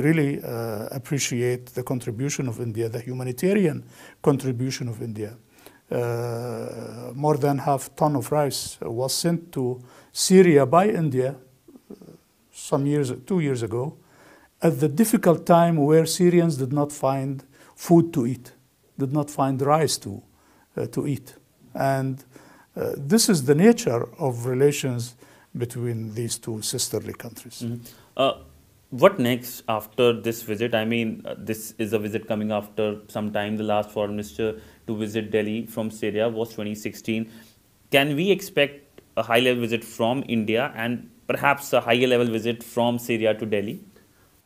really uh, appreciate the contribution of India, the humanitarian contribution of India. Uh, more than half ton of rice was sent to Syria by India uh, some years, two years ago, at the difficult time where Syrians did not find food to eat, did not find rice to, uh, to eat. And uh, this is the nature of relations between these two sisterly countries. Mm -hmm. What next after this visit? I mean, uh, this is a visit coming after some time. The last foreign minister to visit Delhi from Syria was 2016. Can we expect a high level visit from India and perhaps a higher level visit from Syria to Delhi?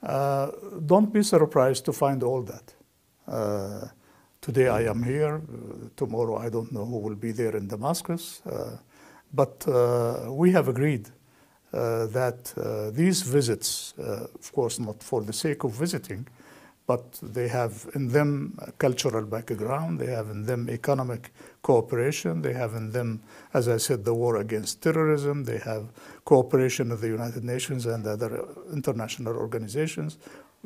Uh, don't be surprised to find all that. Uh, today I am here. Uh, tomorrow I don't know who will be there in Damascus. Uh, but uh, we have agreed Uh, that uh, these visits, uh, of course, not for the sake of visiting, but they have in them cultural background, they have in them economic cooperation, they have in them, as I said, the war against terrorism, they have cooperation with the United Nations and other international organizations.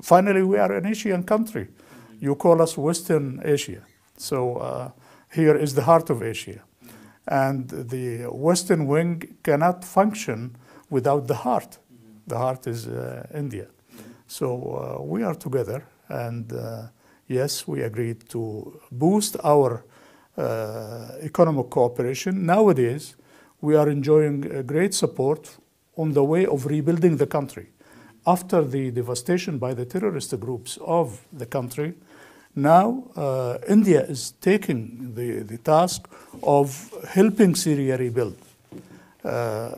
Finally, we are an Asian country. You call us Western Asia. So uh, here is the heart of Asia. And the Western wing cannot function without the heart. The heart is uh, India. So uh, we are together and uh, yes, we agreed to boost our uh, economic cooperation. Nowadays, we are enjoying great support on the way of rebuilding the country. After the devastation by the terrorist groups of the country, now uh, India is taking the, the task of helping Syria rebuild. Uh,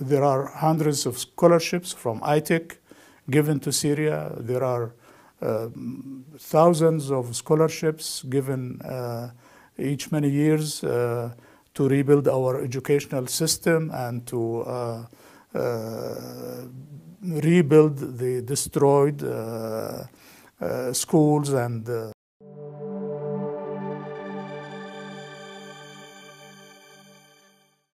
there are hundreds of scholarships from ITEC given to Syria. There are um, thousands of scholarships given uh, each many years uh, to rebuild our educational system and to uh, rebuild the destroyed schools and